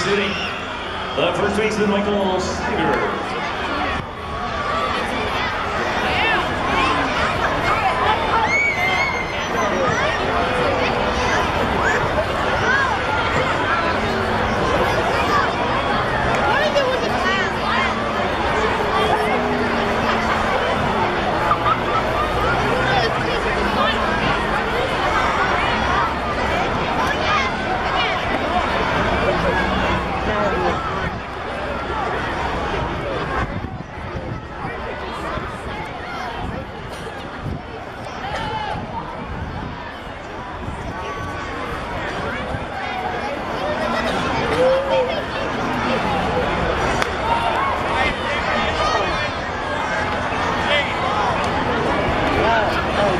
City. The first baseman, Michael Snyder.